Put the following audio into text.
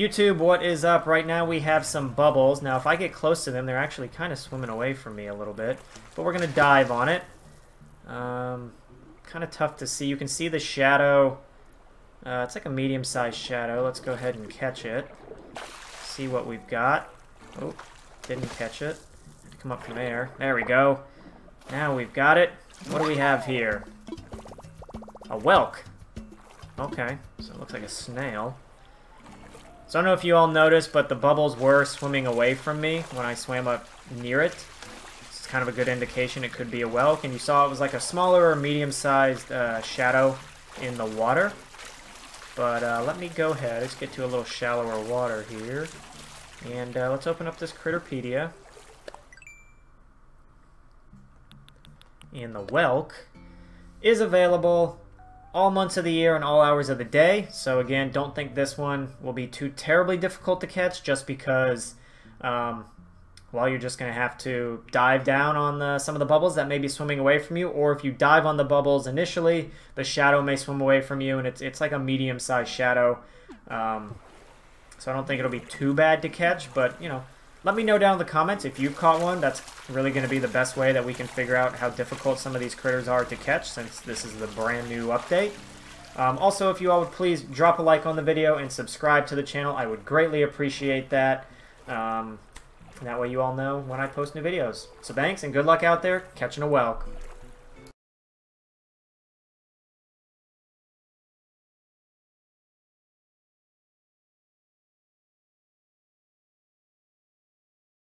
YouTube, what is up? Right now we have some bubbles. Now if I get close to them, they're actually kind of swimming away from me a little bit. But we're going to dive on it. Um, kind of tough to see. You can see the shadow. Uh, it's like a medium-sized shadow. Let's go ahead and catch it. See what we've got. Oh, didn't catch it. Come up from there. There we go. Now we've got it. What do we have here? A whelk. Okay, so it looks like a snail. So I don't know if you all noticed, but the bubbles were swimming away from me when I swam up near it. It's kind of a good indication it could be a whelk. And you saw it was like a smaller or medium-sized uh, shadow in the water. But uh, let me go ahead. Let's get to a little shallower water here. And uh, let's open up this Critterpedia. And the whelk is available all months of the year and all hours of the day. So again, don't think this one will be too terribly difficult to catch just because, um, well, you're just going to have to dive down on the, some of the bubbles that may be swimming away from you. Or if you dive on the bubbles initially, the shadow may swim away from you, and it's, it's like a medium-sized shadow. Um, so I don't think it'll be too bad to catch, but, you know, let me know down in the comments if you've caught one. That's really going to be the best way that we can figure out how difficult some of these critters are to catch since this is the brand new update. Um, also, if you all would please drop a like on the video and subscribe to the channel, I would greatly appreciate that. Um, that way you all know when I post new videos. So thanks and good luck out there catching a whelk.